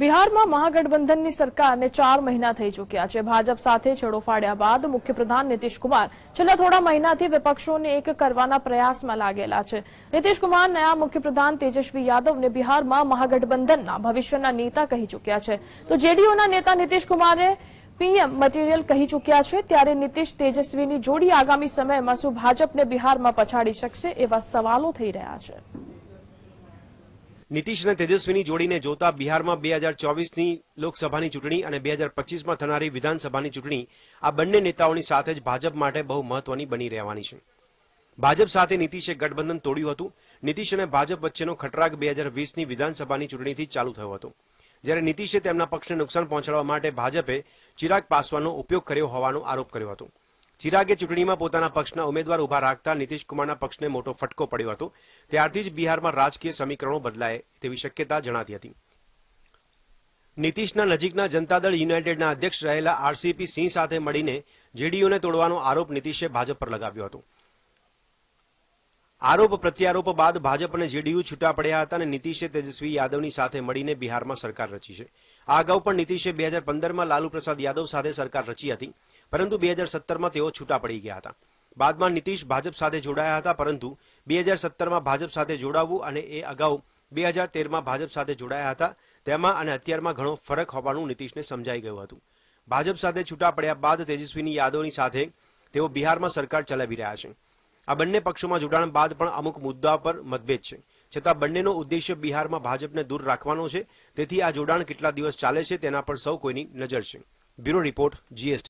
બિહારમાં મહાગઠબંધનની સરકારને ચાર મહિના થઈ ચૂક્યા છે. ભાજપ સાથે છેડો ફાડ્યા બાદ મુખ્યપ્રધાન નીતિશકુમાર છેલ્લા થોડા મહિનાથી વિપક્ષોને એક કરવાના પ્રયાસમાં લાગેલા છે. નીતિશકુમાર નયા મુખ્યપ્રધાન તેજસ્વી યાદવને બિહારમાં મહાગઠબંધનના ભવિષ્યના નેતા કહી ચૂક્યા છે. તો જેડીયુના નેતા નીતિશ કુમારે પીએમ મટીરીયલ કહી ચૂક્યા છે, ત્યારે નીતિશ તેજસ્વીની જોડી આગામી સમયમાં શું ભાજપને બિહારમાં પછાડી શકશે એવા સવાલો થઈ રહ્યા છે. નીતિશ અને તેજસ્વીની જોડીને જોતા બિહારમાં બે હજાર ચોવીસની લોકસભાની ચૂંટણી અને બે હજાર પચીસમાં થનારી વિધાનસભાની ચૂંટણી આ બંને નેતાઓની સાથે જ ભાજપ માટે બહુ મહત્વની બની રહેવાની છે. ભાજપ સાથે નીતિશે ગઠબંધન તોડ્યું હતું. નીતિશ અને ભાજપ વચ્ચેનો ખટરાગ બે હજાર વીસની વિધાનસભાની ચૂંટણીથી ચાલુ થયો હતો. જ્યારે નીતિશે તેમના પક્ષને નુકસાન પહોંચાડવા માટે ભાજપે ચિરાગ પાસવાનનો ઉપયોગ કર્યો હોવાનો આરોપ કર્યો હતો. ચિરાગે ચૂંટણીમાં પોતાના પક્ષના ઉમેદવાર ઊભા રાખતા નીતિશકુમારના પક્ષને મોટો ફટકો પડ્યો હતો. ત્યારથી જ બિહારમાં રાજકીય સમીકરણો બદલાય તેવી શક્યતા જણાતી હતી. નીતિશના નજીકના જનતાદળ યુનાઇટેડના અધ્યક્ષ રહેલા આરસીપી સિંહ સાથે મળીને જેડીયુને તોડવાનો આરોપ નીતિશે ભાજપ પર લગાવ્યો હતો. આરોપ પ્રત્યારોપ બાદ ભાજપ અને જેડીયુ છૂટા પડ્યા હતા અને નીતિશે તેજસ્વી યાદવની સાથે મળીને બિહારમાં સરકાર રચી છે. આ અગાઉ પણ નીતિશે બે હજાર પંદરમાં લાલુ પ્રસાદ યાદવ સાથે સરકાર રચી હતી. પરંતુ બે હજાર સત્તરમાં તેઓ છૂટા પડી ગયા હતા. બાદમાં નીતિશ ભાજપ સાથે જોડાયા હતા, પરંતુ બે હજાર સત્તરમાં ભાજપ સાથે જોડાવવું અને એ અગાઉ બે હજાર તેરમાં ભાજપ સાથે જોડાયા હતા, તેમાં અને અત્યારમાં ઘણો ફરક હોવાનું નીતિશને સમજાઈ ગયું હતું. ભાજપ સાથે છૂટા પડ્યા બાદ તેજસ્વીની યાદવની સાથે તેઓ બિહારમાં સરકાર ચલાવી રહ્યા છે. આ બંને પક્ષોમાં જોડાણ બાદ પણ અમુક મુદ્દા પર મતભેદ છે. છતાં બંનેનો ઉદ્દેશ્ય બિહારમાં ભાજપને દૂર રાખવાનો છે. તેથી આ જોડાણ કેટલા દિવસ ચાલે છે તેના પર સૌ કોઈની નજર છે. Bureau report, GST.